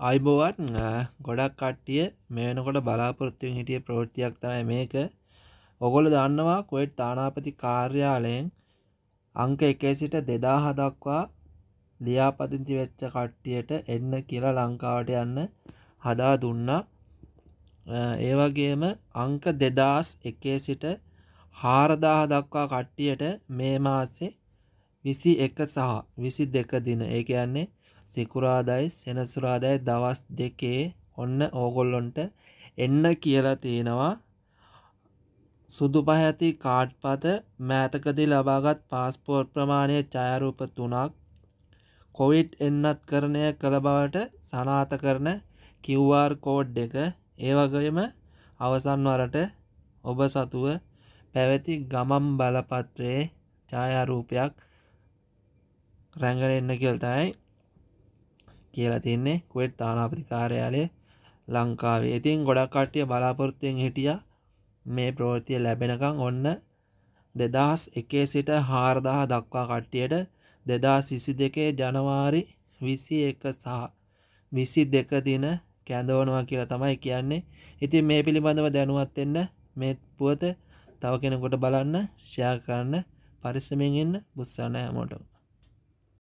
අයිබෝවන් ගොඩක් කට්ටිය මේනකොට බලාපොරොත්තුවෙන් හිටිය ප්‍රවෘත්තියක් තමයි මේක. ඔගොල දන්නවා කොයිට් තානාපති කාර්යාලයෙන් අංක එකේ සිට දෙදා හදක්වා ලියාපදිංචි වෙච්ච කට්ටියට එන්න කියලා ලංකාවට යන්න හදා දුන්නා. ඒවගේම අංක දෙදස් එකේ සිට හාරදාහ දක්වා කට්ටියට මේ මාසේ විසි එක සහ විසි දෙක දින. ඒ කියන්නේ සිකුරාදයි සෙනසුරාදයි දවස් දෙකේ ඔන්න ඕගොල්ලොන්ට එන්න කියලා තියෙනවා. සුදු පහැති කාඩ්පත මෑතකදී ලබාගත් පාස්පෝර්ට් ප්‍රමාණය ඡායාරූප තුනක් කොවිඩ් එන්නත් කරණය කළ බවට සනාත කරන QR කෝඩ් එක. ඒ වගේම අවසන් වරට ඔබ සතුව පැවති ගමම් බලපත්‍රයේ ඡායාරූපයක් රැඟන එන්න කියල් තමයි කියලා තින්නේ කුවට් තානාපති කාර්යාලය ලංකාවේ. ඉතින් ගොඩක් කට්ටිය බලාපොරොත්තුවෙන් හිටිය මේ ප්‍රෝතිය ලැබෙනකං ඔන්න දෙදහස් එකේ සිට හාරදාහ දක්වා කට්ටියට දෙදස් විසි දෙකේ ජනවාරි විසි එක සහ විසි දෙක දින කැඳවනවා කියලා තමයි කියන්නේ. ඉතින් මේ පිළිබඳව දැනුවත් එන්න මේ පුවත තව කෙනෙකොට බලන්න ෂයා කරන්න පරිස්සමෙන් ඉන්න බුස්සාන හැමෝටම.